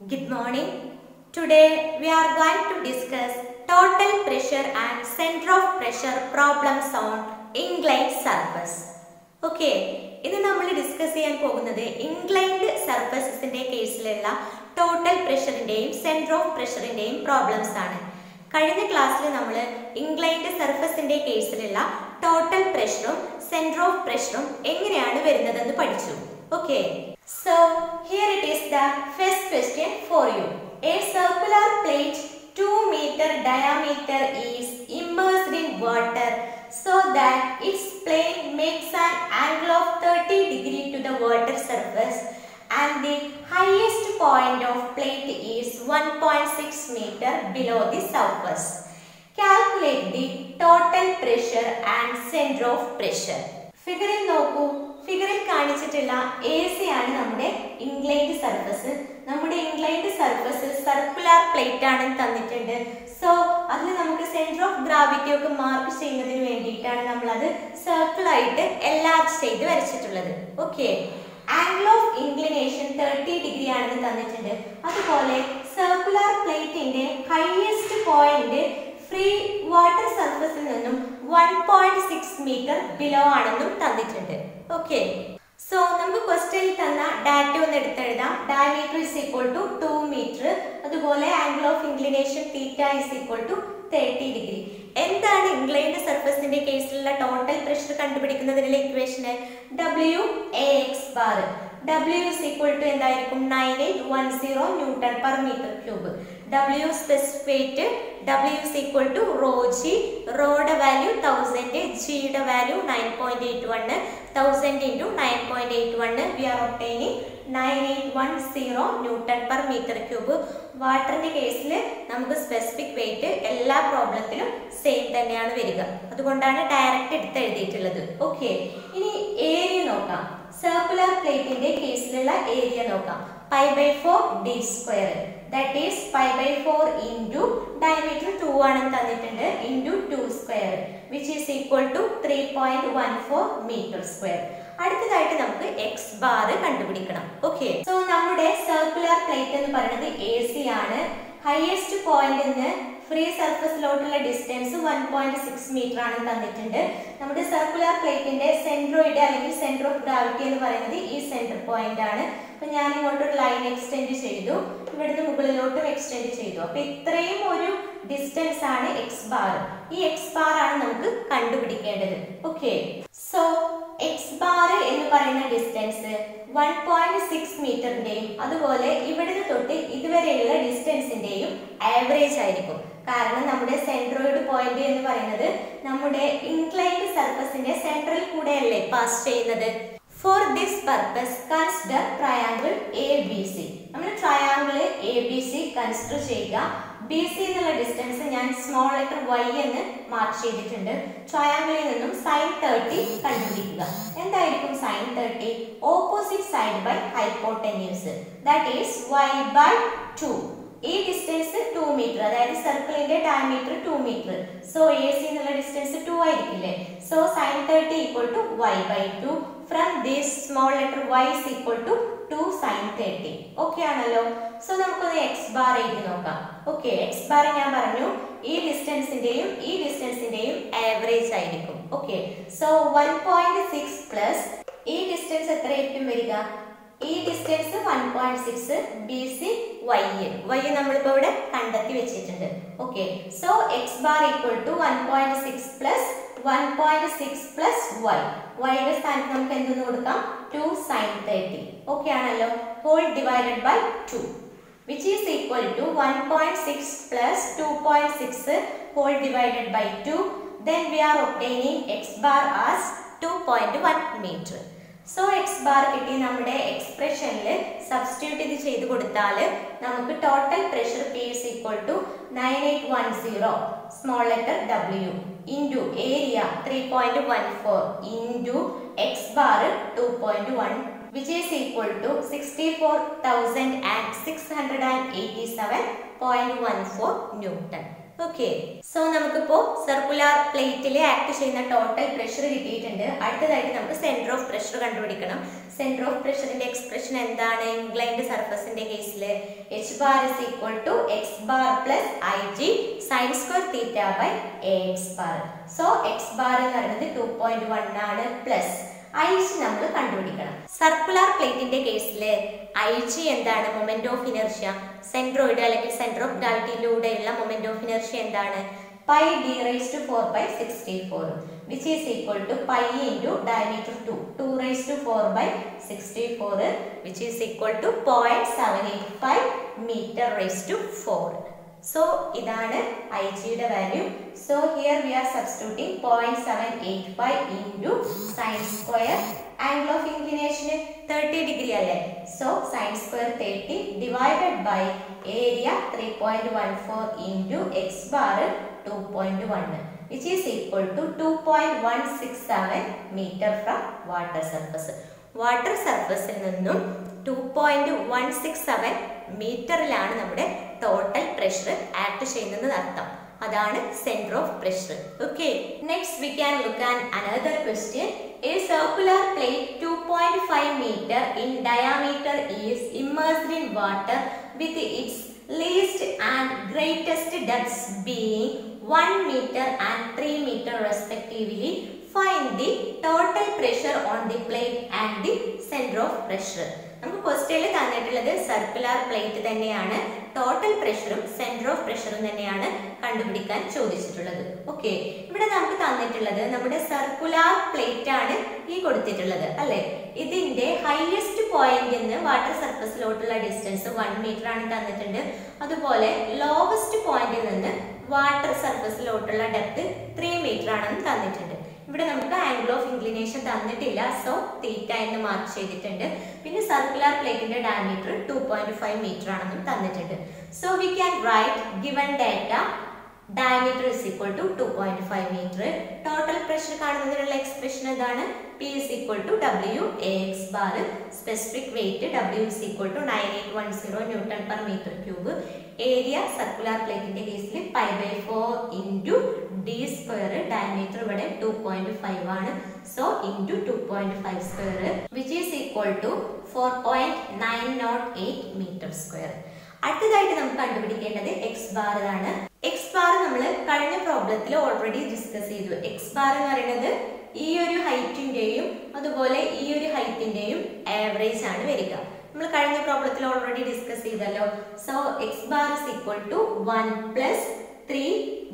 Good morning. Today we are going to discuss total pressure and center of pressure problems on inclined surface. Okay, ഇത് നമ്മൾ discuss ചെയ്യാൻ പോകുന്നത് inclined സർഫസസിന്റെ കേസിലുള്ള total പ്രഷറിന്റെയും centre of പ്രഷറിന്റെയും പ്രോബ്ലംസ് ആണ് കഴിഞ്ഞ ക്ലാസ്സിൽ നമ്മൾ ഇൻക്ലൈൻഡ് സർഫസിന്റെ കേസിലുള്ള ടോട്ടൽ പ്രഷറും സെന്റർ ഓഫ് പ്രഷറും എങ്ങനെയാണ് വരുന്നതെന്ന് പഠിച്ചു okay So here it is the first question for you a circular plate 2 meter diameter is immersed in water so that its plane makes an angle of 30 degree to the water surface and the highest point of plate is 1.6 meter below the surface. Calculate the total pressure and center of pressure. ഫിഗറിൽ നോക്കൂ ഫിഗറിൽ കാണിച്ചിട്ടുള്ള A C ആണ് നമ്മുടെ inclined surface. നമ്മുടെ inclined surface circular plate ആണെന്ന് തന്നിട്ടുണ്ട്. So അതിൽ നമുക്ക് സെന്റർ ഓഫ് ഗ്രാവിറ്റി ഒക്കെ മാർക്ക് ചെയ്യുന്നതിന് വേണ്ടിയിട്ടാണ് സർക്കിൾ ആയിട്ട് എല്ലാർച്ച് ചെയ്ത് വരച്ചിട്ടുള്ളത്. Okay angle of inclination thirty degree ആണെന്ന് തന്നിട്ടുണ്ട്. അതുപോലെ സർക്കുലർ പ്ലേറ്റിന്റെ ഹയസ്റ്റ് പോയിന്റ് ഫ്രീ വാട്ടർ സർഫസിൽ നിന്നും one point six metre below ആണെന്നും തന്നിട്ടുണ്ട്. ഓക്കെ സോ നമുക്ക് ക്വസ്റ്റ്യനിൽ തന്ന ഡാറ്റ ഒന്ന് എടുത്തെഴുതാം. Diameter is equal to two metre അതുപോലെ angle of inclination theta is equal to thirty degree എന്താണ് ഇൻക്ലൈൻഡ് സർഫസിന്റെ കേസിലുള്ള total pressure കണ്ടുപിടിക്കുന്നതിനുള്ള equation W A X bar W is equal to എന്തായിരിക്കും? Nine eight one zero newton per metre cube W specific W W is equal to rho G റോയുടെ value thousand ജിയുടെ value nine point eight one thousand into nine point eight one we are obtaining nine eight one zero newton per metre cube വാട്ടറിന്റെ കേസിൽ നമുക്ക് specific weight എല്ലാ പ്രോബ്ലത്തിലും same തന്നെയാണ് വരിക. അതുകൊണ്ടാണ് direct എടുത്ത് എഴുതിയിട്ടുള്ളത്. ഓക്കെ ഇനി ഏരിയ നോക്കാം. സർക്കുലർ പ്ലേറ്റിന്റെ കേസിലുള്ള ഏരിയ നോക്കാം. Pi by four that is five by four into diameter two ആണെന്ന് തന്നിട്ടുണ്ട് into two square which is equal to three point one four metre square അടുത്തതായിട്ട് നമുക്ക് എക്സ് ബാർ കണ്ടുപിടിക്കണം ഓക്കെ സോ നമ്മുടെ സർക്കുലർ പ്ലേറ്റ് എന്ന് പറയുന്നത് A C ആണ്. Highest പോയിന്റിൽ നിന്ന് free സർഫസിലോട്ടുള്ള distance one point six metre ആണ് തന്നിട്ടുണ്ട്. നമ്മുടെ സർക്കുലർ പ്ലേറ്റിന്റെ സെൻട്രോയിഡ് അല്ലെങ്കിൽ സെന്റർ ഓഫ് ഗ്രാവിറ്റി എന്ന് പറയുന്നത് ഈ സെന്റർ പോയിന്റ് ആണ്. അപ്പൊ ഞാൻ ഇങ്ങോട്ടൊരു ലൈൻ എക്സ്റ്റെൻഡ് ചെയ്തു. ഇവിടുന്ന് മുകളിലോട്ടും എക്സ്റ്റെൻഡ് ചെയ്തു. അപ്പൊ ഇത്രയും ഒരു ഡിസ്റ്റൻസ് ആണ് എക്സ് ബാർ ഈ എക്സ് ബാർ ആണ് നമുക്ക് കണ്ടുപിടിക്കേണ്ടത്. ഓക്കെ സോ എക്സ് ബാർ എന്ന് പറയുന്ന ഡിസ്റ്റൻസ് വൺ പോയിന്റ് സിക്സ് മീറ്ററിന്റെയും അതുപോലെ ഇവിടുന്ന് തൊട്ട് ഇതുവരെയുള്ള ഡിസ്റ്റൻസിന്റെയും ആവറേജ് ആയിരിക്കും. കാരണം നമ്മുടെ സെൻട്രോയിഡ് പോയിന്റ് എന്ന് പറയുന്നത് നമ്മുടെ ഇൻക്ലൈൻഡ് സർഫസിന്റെ സെൻട്രൽ കൂടെയല്ലേ പാസ് ചെയ്യുന്നത്. For this purpose consider triangle A B C നമ്മൾ triangle A B C consider ചെയ്യുക. ബി സി എന്നുള്ള ഡിസ്റ്റൻസ് ഞാൻ സ്മോൾ ലെറ്റർ വൈ എന്ന് മാർക്ക് ചെയ്തിട്ടുണ്ട്. ട്രയാങ്കിളിൽ നിന്നും സൈൻ തേർട്ടി കണ്ടുപിടിക്കുക. എന്തായിരിക്കും sine thirty opposite side by hypotenuse that is Y by two ഈ ഡിസ്റ്റൻസ് ടു മീറ്റർ അതായത് സർക്കിളിന്റെ diameter two metre so A C എന്നുള്ള distance two ആയിരിക്കില്ലേ? So sine thirty equal to Y by two from this small letter Y is equal to two sine thirty okay ആണല്ലോ? So നമുക്കൊന്ന് X bar എഴുതി നോക്കാം. Okay X bar ഞാൻ പറഞ്ഞു ഈ ഡിസ്റ്റൻസിന്റെയും ഈ ഡിസ്റ്റൻസിന്റെയും ആവറേജ് ആയിരിക്കും. Okay so one point six plus ഈ ഡിസ്റ്റൻസ് എത്രയായിരിക്കും വരിക? ഈ distance one point six B C Y Y നമ്മളിപ്പോ ഇവിടെ കണ്ടെത്തി വെച്ചിട്ടുണ്ട്. Okay so X bar equal to one point six plus one point six plus Y വൈയുടെ സ്ഥാനത്ത് നമുക്ക് എന്തെന്ന് കൊടുക്കാം? ടു സൈൻ തേർട്ടി ഓക്കെ ആണല്ലോ. Whole divided by two which is equal to one point six plus two point six whole divided by two then we are obtaining X bar as two point one metre so X bar കിട്ടി നമ്മുടെ എക്സ്പ്രഷനിൽ substitute ഇത് ചെയ്ത് കൊടുത്താൽ നമുക്ക് total pressure P is equal to nine eight one zero small letter W into area three point one four into X bar two point one which is equal to sixty four thousand and six hundred and eighty seven point one four newton okay so നമുക്കിപ്പോ circular പ്ലേറ്റിൽ act ചെയ്യുന്ന total pressure കിട്ടിയിട്ടുണ്ട്. അടുത്തതായിട്ട് നമുക്ക് centre of pressure കണ്ടുപിടിക്കണം. Centre of പ്രഷറിന്റെ expression എന്താണ്? Inclined സർഫസിന്റെ കേസിൽ H bar is equal to X bar plus I G sine square theta by A X bar so X bar എന്ന് പറയുന്നത് ടു പോയിന്റ് വൺ ആണ് പ്ലസ് ഐ ജി നമ്മൾ കണ്ടുപിടിക്കണം. സർക്കുലർ പ്ലേറ്റിന്റെ കേസിൽ ഐച്ച് എന്താണ്? മൊമെന്റ് ഓഫ് ഇനർഷ്യ സെൻട്രോയിഡ് അല്ലെങ്കിൽ centre of ഗ്രാവിറ്റിയിലൂടെയുള്ള മൊമെന്റ് ഓഫ് ഇനർഷ്യ എന്താണ്? Pi D raise to four by sixty four which is equal to pi into diameter two two raise to four by sixty four which is equal to point seven eight five metre raise to four so ഇതാണ് I ജിയുടെ value so here we are substituting point seven eight five into sine square angle of ഇൻക്ലിനേഷന് thirty degree അല്ലേ? So sine square thirty divided by area three point one four into X bar two point one which is equal to two point one six seven metre from water surface water സർഫസിൽ നിന്നും two point one six seven മീറ്ററിലാണ് നമ്മുടെ total pressure act ചെയ്യുന്നത് അർത്ഥം. അതാണ് centre of pressure okay next we can look an another question a circular plate two point five metre in diameter is immersed in water with its least and greatest depths being 1 metre and 3 metre respectively find the total pressure on the plate and the centre of pressure നമുക്ക് ക്വസ്റ്റ്യനിൽ തന്നിട്ടുള്ളത് circular plate തന്നെയാണ്. Total പ്രഷറും centre of പ്രഷറും തന്നെയാണ് കണ്ടുപിടിക്കാൻ ചോദിച്ചിട്ടുള്ളത്. Okay ഇവിടെ നമുക്ക് തന്നിട്ടുള്ളത് നമ്മുടെ സർക്കുലാർ പ്ലേറ്റ് ആണ് ഈ കൊടുത്തിട്ടുള്ളത് അല്ലെ? ഇതിന്റെ ഹയസ്റ്റ് പോയിന്റ് നിന്ന് വാട്ടർ സർഫസിലോട്ടുള്ള ഡിസ്റ്റൻസ് വൺ മീറ്റർ ആണ് തന്നിട്ടുണ്ട്. അതുപോലെ ലോവസ്റ്റ് പോയിന്റിൽ നിന്ന് വാട്ടർ സർഫസിലോട്ടുള്ള ഡെപ്ത് ത്രീ മീറ്റർ ആണെന്ന് തന്നിട്ടുണ്ട്. ഇവിടെ നമുക്ക് ആംഗിൾ ഓഫ് ഇൻക്ലിനേഷൻ തന്നിട്ടില്ല. സോ തീറ്റ എന്ന് മാർക്ക് ചെയ്തിട്ടുണ്ട്. പിന്നെ സർക്കുലർ പ്ലേറ്റിന്റെ diameter two point five metre ആണെന്നും തന്നിട്ടുണ്ട്. So we can write given data diameter is equal to two point five metre total pressure കാണുന്നതിനുള്ള expression എന്താണ്? P is equal to W A X bar specific weight W is equal to nine eight one zero newton per metre cube area circular പ്ലേറ്റിന്റെ കേസിൽ pi by four into D square diameter ഇവിടെ two point five ആണ്. So into two point five square which is equal to four point nine nought eight metre square അടുത്തതായിട്ട് നമുക്ക് കണ്ടുപിടിക്കേണ്ടത് X bar ആണ് X bar നമ്മൾ കഴിഞ്ഞ പ്രോബ്ലത്തിൽ already discuss ചെയ്തു. എക്സ് ബാർ എന്ന് പറയുന്നത് ഈ ഒരു ഹൈറ്റിന്റെയും അതുപോലെ ഈ ഒരു ഹൈറ്റിന്റെയും ആവറേജ് ആണ് വരിക. നമ്മൾ കഴിഞ്ഞ പ്രോബ്ലത്തിൽ ഓൾറെഡി ഡിസ്കസ് ചെയ്തല്ലോ. So X bar is equal to one plus three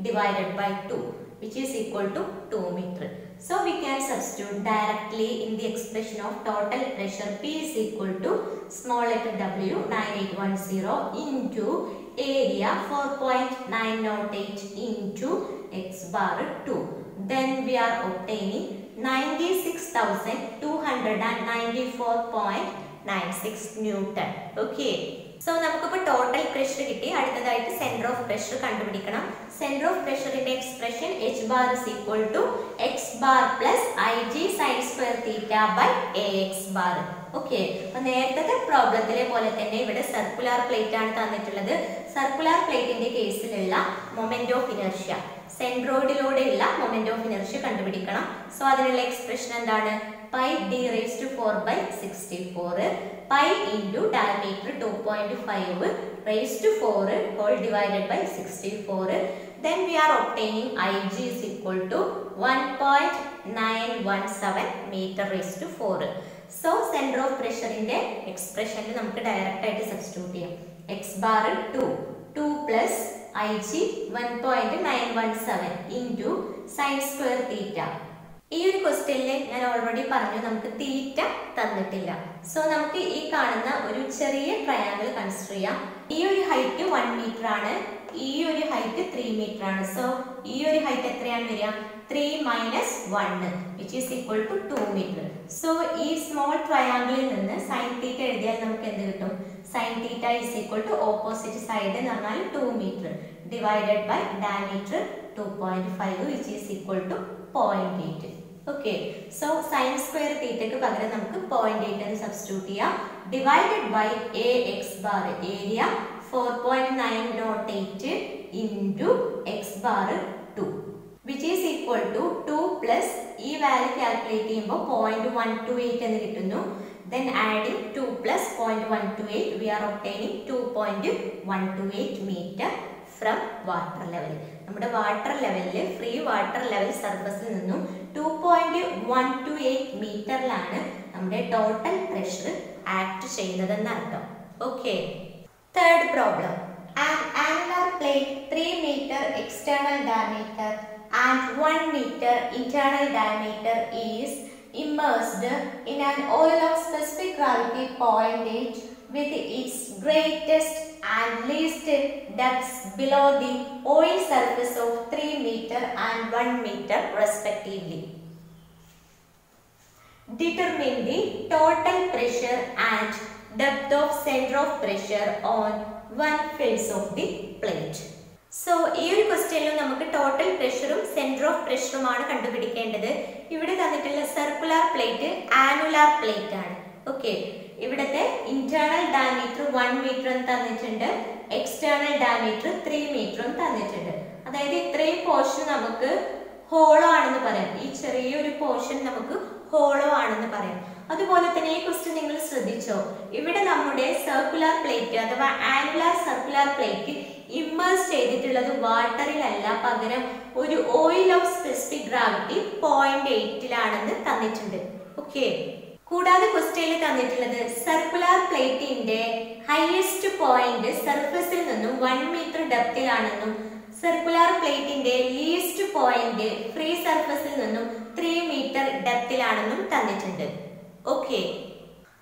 divided by two which is equal to 2 meter. So we can substitute directly in the expression of total pressure P is equal to small letter w 9810 into area 4.908 into x bar 2. Then we are obtaining 96,294.96 Newton. Okay. So നമുക്കിപ്പോൾ total pressure കിട്ടി. അടുത്തതായിട്ട് centre of pressure കണ്ടുപിടിക്കണം. Centre of പ്രഷറിന്റെ expression H bar is equal to X bar plus I G sine square theta by A X bar okay അപ്പൊ നേരത്തെ പ്രോബ്ലത്തിലെ പോലെ തന്നെ ഇവിടെ circular plate ആണ് തന്നിട്ടുള്ളത്. സർക്കുലർ പ്ലേറ്റിന്റെ കേസിലുള്ള മൊമെന്റ് ഓഫ് ഇനർഷ്യ സെൻട്രോയിഡിലൂടെയുള്ള മൊമെന്റ് ഓഫ് ഇനർഷ്യ കണ്ടുപിടിക്കണം. സോ അതിനുള്ള എക്സ്പ്രഷൻ എന്താണ്? Pi D raise to four by sixty four pi into diameter two point five raise to four whole divided by sixty obtaining I G is equal to one point nine one seven metre raise to four so centre of പ്രഷറിന്റെ എക്സ്പ്രഷനിൽ നമുക്ക് direct ആയിട്ട് substitute ചെയ്യാം. X bar two two plus I G one point nine one ഈ ഒരു ക്വസ്റ്റ്യനിൽ ഞാൻ already പറഞ്ഞു നമുക്ക് തീറ്റ തന്നിട്ടില്ല. സോ നമുക്ക് ഈ കാണുന്ന ഒരു ചെറിയ ട്രയാങ്കിൾ കൺസിഡർ ചെയ്യാം. ഈ ഒരു ഹൈറ്റ് വൺ മീറ്റർ ആണ് ഈ ഒരു ഹൈറ്റ് ത്രീ മീറ്റർ ആണ്. സോ ഈ ഒരു ഹൈറ്റ് എത്രയാണ് വരിക? Three minus one which is equal to two metre so ഈ സ്മോൾ ട്രയാങ്കിളിൽ നിന്ന് സൈൻ തീറ്റ എഴുതിയാൽ നമുക്ക് എന്ത് കിട്ടും? Sine theta is equal to opposite side എന്ന് പറഞ്ഞാൽ two metre divided by diameter two point five which is equal to point eight okay so sine square തീറ്റയ്ക്ക് പകരം നമുക്ക് പോയിന്റ് എയ്റ്റ് എന്ന് സബ്സ്റ്റിറ്റ്യൂട്ട് ചെയ്യാം. Divided by A X bar area four point nine dot eight into X bar two which is equal to two plus ഈ value calculate ചെയ്യുമ്പോൾ point one two eight എന്ന് കിട്ടുന്നു. Then adding two plus point one two eight we are obtaining two point one two eight metre from water level നമ്മുടെ water ലെവലിൽ free water level സർഫസിൽ നിന്നും two point one two eight മീറ്ററിലാണ് നമ്മുടെ total pressure act ചെയ്യുന്നതെന്ന് അർത്ഥം okay third problem An annular plate 3 meter external diameter and 1 meter internal diameter is immersed in an oil of specific gravity point 8 with its greatest and least depths below the oil surface of 3 meter and 1 meter respectively. Determine the total pressure and depth of center of pressure on one face of the plate. So ഈ ഒരു ക്വസ്റ്റ്യനിലും നമുക്ക് total പ്രഷറും center of പ്രഷറുമാണ് കണ്ടുപിടിക്കേണ്ടത് ഇവിടെ തന്നിട്ടുള്ള circular plate annular plate ആണ് okay ഇവിടുത്തെ internal diameter one മീറ്ററും തന്നിട്ടുണ്ട്. എക്സ്റ്റേണൽ ഡയമീറ്റർ ത്രീ മീറ്ററും തന്നിട്ടുണ്ട്. അതായത് ഇത്രയും പോർഷൻ നമുക്ക് ഹോളോ ആണെന്ന് പറയാം. ഈ ചെറിയൊരു പോർഷൻ നമുക്ക് ഹോളോ ആണെന്ന് പറയാം. അതുപോലെ തന്നെ ഈ ക്വസ്റ്റ്യൻ നിങ്ങൾ ശ്രദ്ധിച്ചോ? ഇവിടെ നമ്മുടെ സർക്കുലർ പ്ലേറ്റ് അഥവാ ആനുലാർ സർക്കുലർ പ്ലേറ്റ് ഇമ്മേഴ്സ് ചെയ്തിട്ടുള്ളത് വാട്ടറിലല്ല പകരം ഒരു oil of specific gravity point എയ്റ്റിലാണെന്ന് തന്നിട്ടുണ്ട്. ഓക്കെ കൂടാതെ ക്വസ്റ്റ്യനിൽ തന്നിട്ടുള്ളത് സർക്കുലർ പ്ലേറ്റിന്റെ ഹയസ്റ്റ് പോയിന്റ് സർഫസിൽ നിന്നും വൺ മീറ്റർ ഡെപ്തിലാണെന്നും സർക്കുലർ പ്ലേറ്റിന്റെ ലീസ്റ്റ് പോയിന്റ് ഫ്രീ സർഫസിൽ നിന്നും ത്രീ മീറ്റർ ഡെപ്തിലാണെന്നും തന്നിട്ടുണ്ട്. ഓക്കെ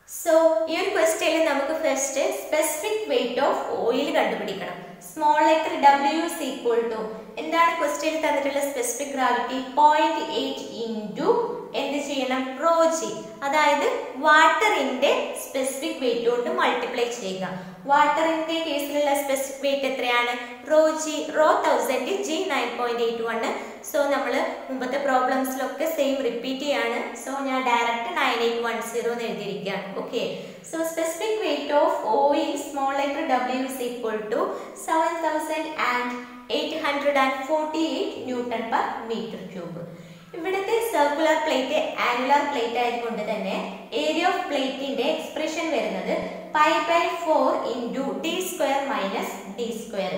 സോ ഈ ഒരു ക്വസ്റ്റ്യനിൽ നമുക്ക് first specific weight of oil കണ്ടുപിടിക്കണം. Small letter W equal to എന്താണ് ക്വസ്റ്റ്യൻ തന്നിട്ടുള്ള specific gravity point eight into എന്ത് ചെയ്യണം? റോ ജി അതായത് വാട്ടറിന്റെ സ്പെസിഫിക് വെയിറ്റ് കൊണ്ട് മൾട്ടിപ്ലൈ ചെയ്യുക. വാട്ടറിന്റെ കേസിലുള്ള സ്പെസിഫിക് വെയിറ്റ് എത്രയാണ്? Rho G rho thousand G nine point eight one so നമ്മൾ മുമ്പത്തെ പ്രോബ്ലംസിലൊക്കെ സെയിം റിപ്പീറ്റ് ചെയ്യാണ്. സോ ഞാൻ direct nine eight one zero എന്ന് എഴുതിയിരിക്കുകയാണ് okay so specific weight of oil small letter W is equal to seven thousand and eight hundred and forty eight newton per metre cube. ഇവിടുത്തെ circular plate annular plate ആയതുകൊണ്ട് തന്നെ area of പ്ലേറ്റിന്റെ expression വരുന്നത് pi by four into D square minus D square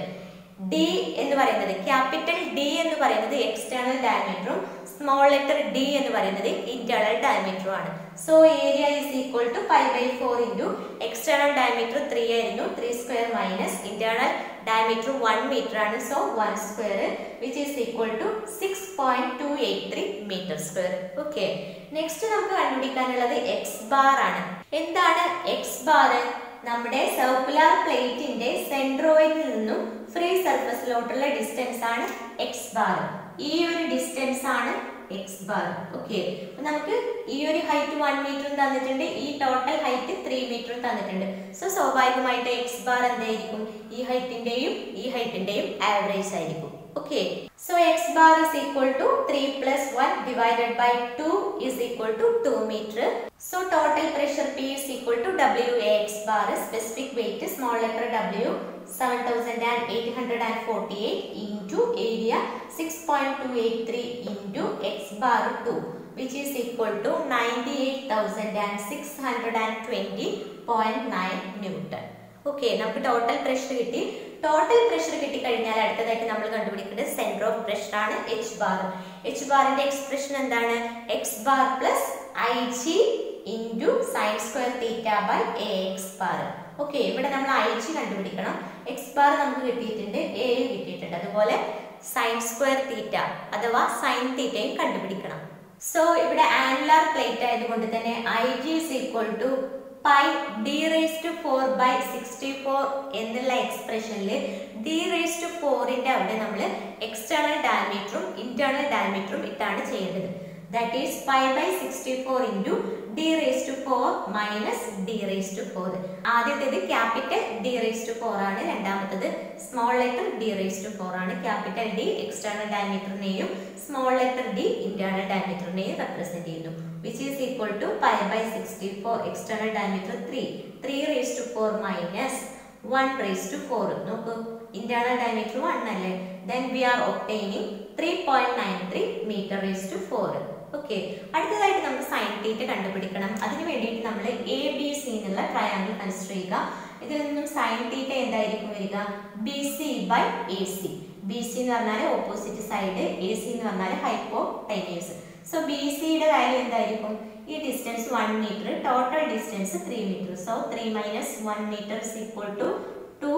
D എന്ന് പറയുന്നത് capital D എന്ന് പറയുന്നത് external ഡയമീറ്ററും സ്മോൾ ലെറ്റർ ഡി എന്ന് പറയുന്നത് ഇന്റേണൽ ഡയമീറ്ററും ആണ്. So area is equal to pi by four into external diameter three ആയിരുന്നു. Three square minus internal diameter one metre ആണ്. So one square which is equal to six point two eight three metre square okay next നമുക്ക് കണ്ടുപിടിക്കാനുള്ളത് x bar ആണ്. എന്താണ് X bar നമ്മുടെ circular പ്ലേറ്റിന്റെ സെൻട്രോയിഡിൽ നിന്നും ഫ്രീ സർഫസിലോട്ടുള്ള ഡിസ്റ്റൻസ് ആണ് എക്സ് ബാർ ഈ ഒരു ഡിസ്റ്റൻസ് ആണ് എക്സ് ബാർ ഓക്കെ അപ്പൊ നമുക്ക് ഈ ഒരു ഹൈറ്റ് വൺ മീറ്ററും തന്നിട്ടുണ്ട്. ഈ ടോട്ടൽ ഹൈറ്റ് ത്രീ മീറ്ററും തന്നിട്ടുണ്ട്. സോ സ്വാഭാവികമായിട്ട് എക്സ് ബാർ എന്തായിരിക്കും? ഈ ഹൈറ്റിന്റെയും ഈ ഹൈറ്റിന്റെയും ആവറേജ് ആയിരിക്കും. okay so X bar is equal to three plus one divided by two is equal to two metre so total pressure P is equal to W A X bar specific weight small letter W seven thousand and eight hundred and forty eight into area six point two eight three into X bar two which is equal to ninety eight thousand and six hundred and twenty point nine newton okay നമുക്ക് total pressure കിട്ടി total pressure കിട്ടിക്കഴിഞ്ഞാൽ അടുത്തതായിട്ട് നമ്മൾ കണ്ടുപിടിക്കേണ്ടത് centre of pressure ആണ് H bar H ബാറിന്റെ expression എന്താണ്? X bar plus I G into sine square theta by A X bar okay ഇവിടെ നമ്മൾ ഐ ജി കണ്ടുപിടിക്കണം. എക്സ് ബാർ നമുക്ക് കിട്ടിയിട്ടുണ്ട് എ കിട്ടിയിട്ടുണ്ട്. അതുപോലെ സൈൻ സ്ക്വയർ തീറ്റ അഥവാ സൈൻ തീറ്റയും കണ്ടുപിടിക്കണം. സോ ഇവിടെ ആനുലാർ പ്ലേറ്റ് ആയതുകൊണ്ട് തന്നെ I G is equal to pi D raise to four by sixty four എന്നുള്ള എക്സ്പ്രഷനിൽ ഡി റേസ് ടു ഫോറിന്റെ അവിടെ നമ്മൾ എക്സ്റ്റേണൽ ഡയമീറ്ററും ഇന്റേണൽ ഡയമീറ്ററും ഇട്ടാണ് ചെയ്യേണ്ടത്. That is pi by sixty four into D raise to four minus D raise to four ആദ്യത്തേത് capital D raise to four ആണ്. രണ്ടാമത്തത് small letter D raise to four ആണ്. ക്യാപിറ്റൽ ഡി എക്സ്റ്റേണൽ ഡയമീറ്ററിനെയും small letter D internal ഡയമീറ്ററിനെയും represent ചെയ്യുന്നു. Which is equal to pi by sixty four external diameter three three raise to four minus one raise to നോക്കൂ. Internal diameter one അല്ലേ? Obtaining three point nine three metre raise to four okay അടുത്തതായിട്ട് നമുക്ക് sine theta കണ്ടുപിടിക്കണം. അതിന് വേണ്ടിയിട്ട് നമ്മൾ A B C എന്നുള്ള triangle consider ചെയ്യുക. ഇതിൽ നിന്നും സൈൻ തീറ്റ എന്തായിരിക്കും വരിക? B C by A C B C എന്ന് പറഞ്ഞാൽ ഓപ്പോസിറ്റ് സൈഡ് എ സി എന്ന് പറഞ്ഞാൽ ഹൈപ്പോ ടൈനേഴ്സ് സോ ബി സിയുടെ വാല്യൂ എന്തായിരിക്കും? ഈ distance one metre total distance three metre so three minus one metre is equal to two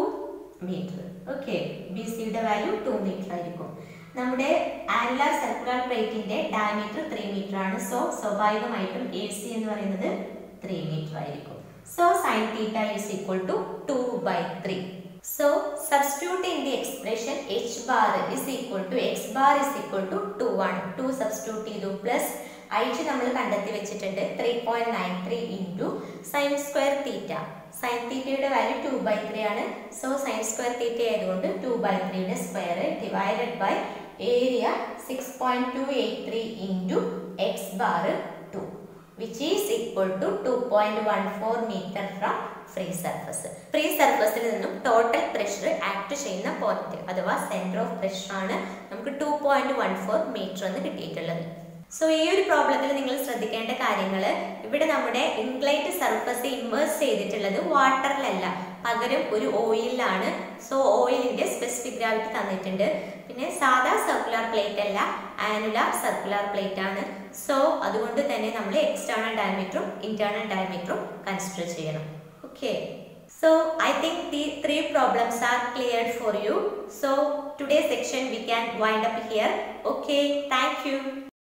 metre okay B സിയുടെ value two metre ആയിരിക്കും. നമ്മുടെ annular circular പ്ലേറ്റിന്റെ diameter three metre ആണ്. So സ്വാഭാവികമായിട്ടും A C എന്ന് പറയുന്നത് ത്രീ മീറ്റർ ആയിരിക്കും. So sine theta is equal to two by three So substitute in the expression h bar is equal to x bar is equal to 2 ആണ് 2 substitute ചെയ്തു. Plus h നമ്മൾ കണ്ടെത്തി വെച്ചിട്ടുണ്ട് three point nine three into sine square theta sine തീറ്റയുടെ value two by three ആണ്. So sine square theta ആയതുകൊണ്ട് two by ത്രീയുടെ square divided by area six point two eight three into X bar two which is equal to 2.14 meter from free surface free സർഫസിൽ നിന്നും total pressure act ചെയ്യുന്ന point അഥവാ centre of ആണ് നമുക്ക് two point one four metre എന്ന് കിട്ടിയിട്ടുള്ളത്. So ഈ ഒരു പ്രോബ്ലത്തിൽ നിങ്ങൾ ശ്രദ്ധിക്കേണ്ട കാര്യങ്ങൾ ഇവിടെ നമ്മുടെ ഇൻക്ലൈറ്റ് സർഫസ് ഇമേഴ്സ് ചെയ്തിട്ടുള്ളത് വാട്ടറിലല്ല പകരം ഒരു ഓയിലാണ് സോ ഓയിലിന്റെ സ്പെസിഫിക് ഗ്രാവിറ്റി തന്നിട്ടുണ്ട്. പിന്നെ സാധാ സർക്കുലർ പ്ലേറ്റ് അല്ല ആനുലാർ സർക്കുലർ പ്ലേറ്റ് ആണ്. സോ അതുകൊണ്ട് തന്നെ നമ്മൾ എക്സ്റ്റേണൽ ഡയമീറ്ററും ഇന്റേണൽ ഡയമീറ്ററും കൺസിഡർ ചെയ്യണം. Okay. So i think the three problems are cleared for you. So today's section we can wind up here. Okay. Thank you